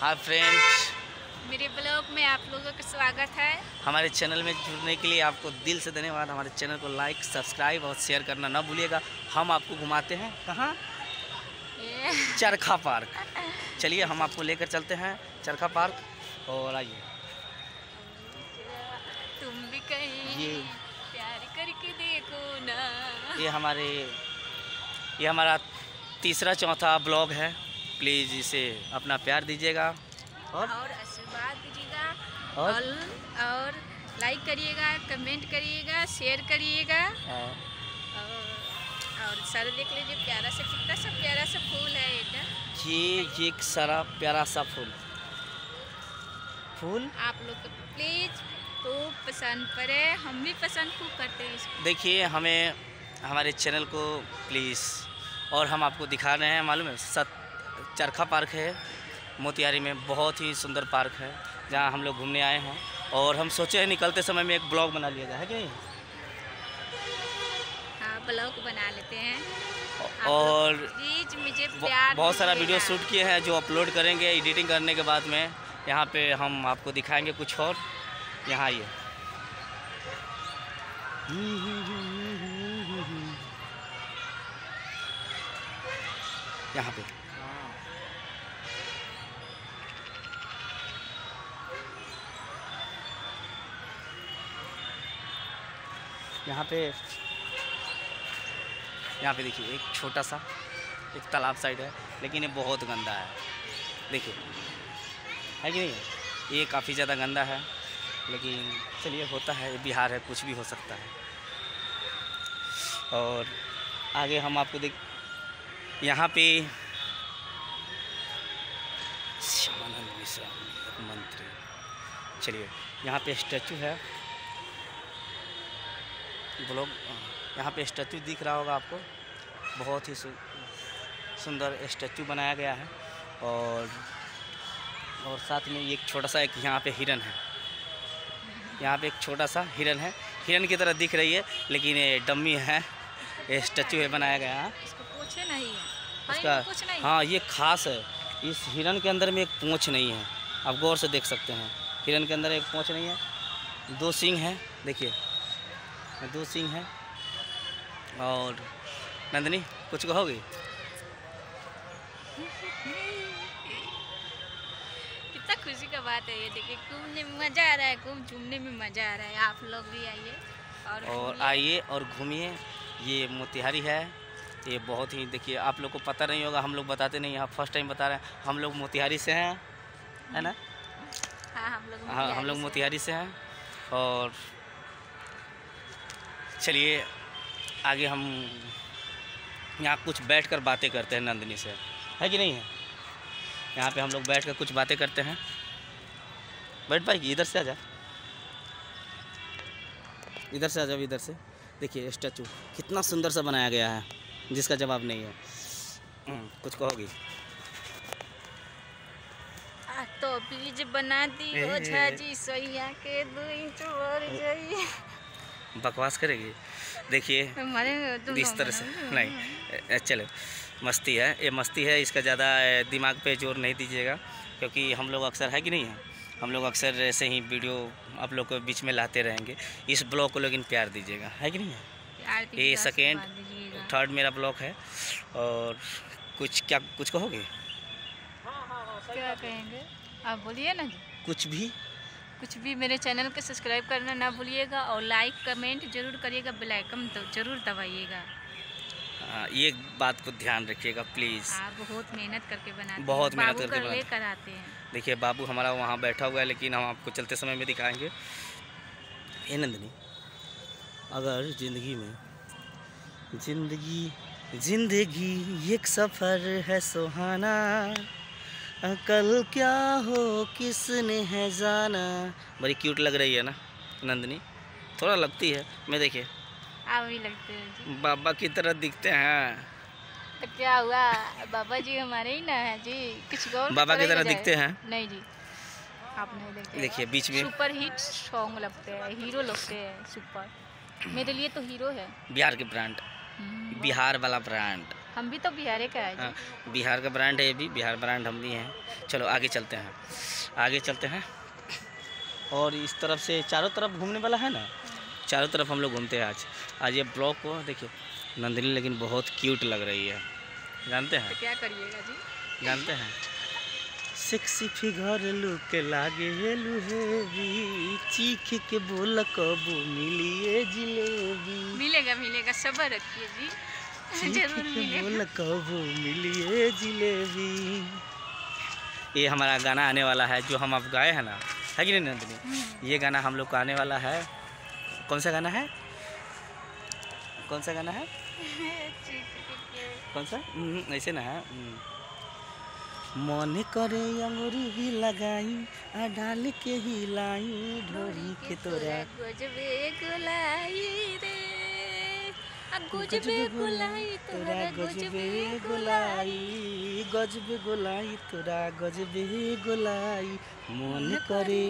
Hi friends. मेरे blog में आप लोगों का स्वागत है। हमारे चैनल में जुड़ने के लिए आपको दिल से धन्यवाद। हमारे चैनल को लाइक सब्सक्राइब और शेयर करना ना भूलिएगा। हम आपको घुमाते हैं। कहाँ? चरखा पार्क। चलिए हम आपको लेकर चलते हैं चरखा पार्क। और आइए। तुम भी कहीं ये- प्यार करके देखो ना। ये हमारे ये हमारा तीसरा चौथा ब्लॉग है। प्लीज़ इसे अपना प्यार दीजिएगा। और? और आशीर्वाद दीजिएगा। और? और? और लाइक करिएगा कमेंट करिएगा शेयर करिएगा। और और और सर देख लीजिए प्यारा सा कितना सा प्यारा सा फूल है ये एक सारा प्यारा सा फूल। फूल? आप लोग को प्लीज़ खूब पसंद पड़े हम भी पसंद खूब करते हैं इसको। देखिए हमें हमारे चैनल को प्लीज़ और हम आपको दिखा रहे हैं मालूम है सत चरखा पार्क है मोतिहारी में बहुत ही सुंदर पार्क है जहाँ हम लोग घूमने आए हैं। और हम सोचे हैं निकलते समय में एक ब्लॉग बना लिया जाए है कि हाँ ब्लॉग बना लेते हैं। और प्लीज़ मुझे प्यार बहुत सारा वीडियो शूट किए हैं जो अपलोड करेंगे एडिटिंग करने के बाद में। यहाँ पे हम आपको दिखाएँगे कुछ और। यहाँ आइए। यहाँ पे। यहाँ पे यहाँ पे देखिए, एक छोटा सा, एक तालाब साइड है, लेकिन ये बहुत गंदा है। देखिए, है कि नहीं? ये काफ़ी ज़्यादा गंदा है, लेकिन चलिए, होता है, बिहार है, कुछ भी हो सकता है। और आगे हम आपको देख, यहाँ पे श्यामानंद मिश्रा मंत्री। चलिए, यहाँ पे स्टैचू है। ब्लॉग यहाँ पे स्टैचू दिख रहा होगा आपको। बहुत ही सुंदर स्टैचू बनाया गया है और और साथ में एक छोटा सा एक यहाँ पे हिरन है। यहाँ पे एक छोटा सा हिरन है। हिरन की तरह दिख रही है लेकिन ये डम्मी है। ये स्टैचू है बनाया गया है। हाँ, नहीं हाँ। ये खास है। इस हिरन के अंदर में एक पूँछ नहीं है। आप गौर से देख सकते हैं। हिरन के अंदर एक पूँछ नहीं है। दो सींग है देखिए। दो सिंह है। और नंदनी कुछ कहोगे? कितना खुशी का बात है ये देखिए घूमने में मज़ा आ रहा है घूम झूमने में मज़ा आ रहा है। आप लोग भी आइए और और आइए और घूमिए। ये मोतिहारी है। ये बहुत ही देखिए आप लोग को पता नहीं होगा हम लोग बताते नहीं यहाँ फ़र्स्ट टाइम बता रहे हैं। हम लोग मोतिहारी से हैं है ना? हाँ हम लोग हाँ हम लोग मोतिहारी से हैं। और चलिए आगे हम यहाँ कुछ बैठकर बातें करते हैं नंदनी से। है कि नहीं है? यहाँ पे हम लोग बैठ कर कुछ बातें करते हैं। बैठ पाएगी इधर से आ जा। इधर से आ जाओ इधर से। देखिए स्टैचू कितना सुंदर सा बनाया गया है जिसका जवाब नहीं है। हम्म, कुछ कहोगी? तो बीज बना दी ए, झाजी सोइया के दो इंच और जाइए बकवास करेगी? देखिए इस तरह से। नहीं चलो मस्ती है ये मस्ती है इसका ज़्यादा दिमाग पे ज़ोर नहीं दीजिएगा क्योंकि हम लोग अक्सर है कि नहीं है? हम लोग अक्सर ऐसे ही वीडियो आप लोग को बीच में लाते रहेंगे। इस ब्लॉग को लेकिन प्यार दीजिएगा है कि नहीं है? ये सेकेंड थर्ड मेरा ब्लॉग है और कुछ क्या कुछ कहोगे? क्या कहेंगे? आप बोलिए ना कुछ भी? कुछ भी मेरे चैनल को सब्सक्राइब करना ना भूलिएगा और लाइक कमेंट ज़रूर करिएगा बेल आइकन तो ज़रूर दबाइएगा। हाँ, ये बात को ध्यान रखिएगा प्लीज़ आप बहुत मेहनत करके बनाते बहुत मेहनत करके कर लेकर आते हैं। देखिए बाबू हमारा वहाँ बैठा हुआ है लेकिन हम आपको चलते समय में दिखाएँगे। ये नंदनी अगर ज़िंदगी में ज़िंदगी ज़िंदगी एक सफ़र है सुहाना कल क्या हो किसने है जाना? बड़ी क्यूट लग रही है ना नंदनी? थोड़ा लगती है मैं देखिए। आप भी लगते हैं बाबा की तरह दिखते हैं। तो क्या हुआ? बाबा जी हमारे ही ना है जी। कुछ गौर बाबा की तरह दिखते हैं? नहीं जी। आप नहीं देखते। देखिए बीच में। सुपर हिट सॉन्ग लगते हैं हीरो लगते हैं सुपर। मेरे लिए तो हीरो है। बिहार के ब्रांड। हम्म, बिहार वाला ब्रांड। हम भी तो बिहारे का है हाँ बिहार का ब्रांड है ये भी बिहार ब्रांड हम भी हैं। चलो आगे चलते हैं। आगे चलते हैं। और इस तरफ़ से चारों तरफ़ घूमने वाला है ना? चारों तरफ़ हम लोग घूमते हैं आज। आज ये ब्लॉक को देखिए नंदिनी लेकिन बहुत क्यूट लग रही है। जानते हैं? तो क्या करिएगा जी? जानते हैं? सेक्सी फिगर लुक लागे हेलू हेवी चीख के बोल कबू मिलिए जिलेबी। मिलेगा मिलेगा सबर रखिए जी। चीख ज़रूर के मिलेगा बोल कबू मिलिए जिलेबी। ये हमारा गाना आने वाला है जो हम अब गाए हैं ना। है कि नहीं नंदिनी? हम्म, ये गाना हम लोग का आने वाला है। कौन सा गाना है? कौन सा गाना है? कौन सा? हम्म, ऐसे ना है। हम्म। मन करे अंगूरी ही लगाई आ डाल के ही लाई ढोरी के तोरा। गजबे गुलाई रे। गजबे गुलाई तोरा तोरा गजबे गजबे गोलाई गजबे गोलाई तोरा गजबे गोलाई मन करे